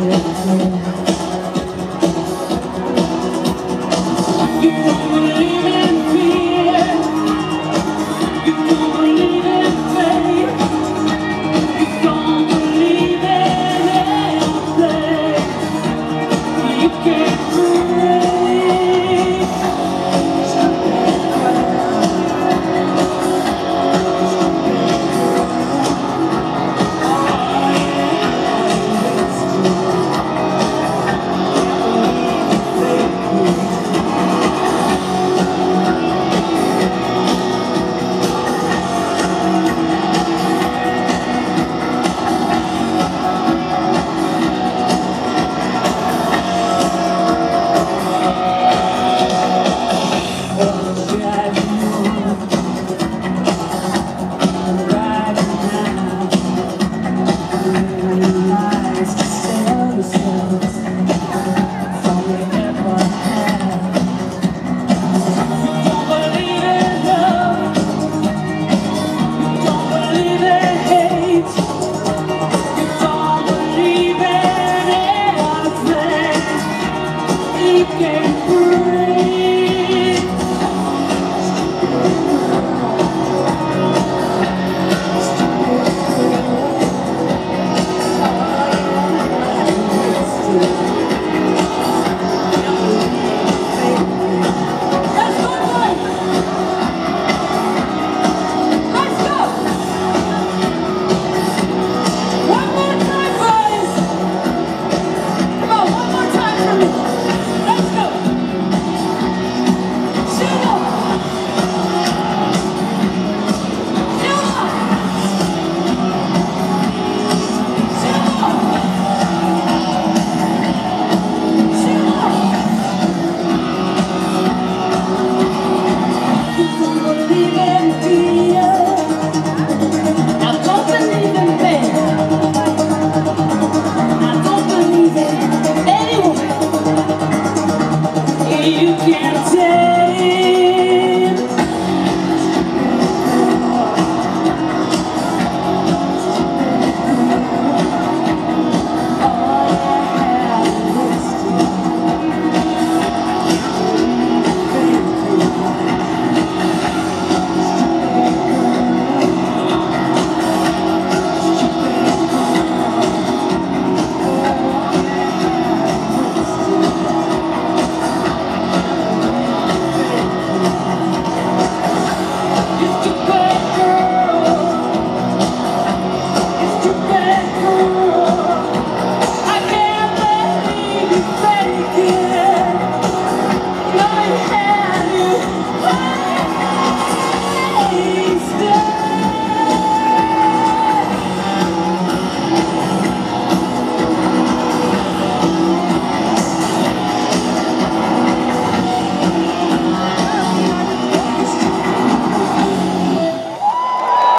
Yeah. keep getting free.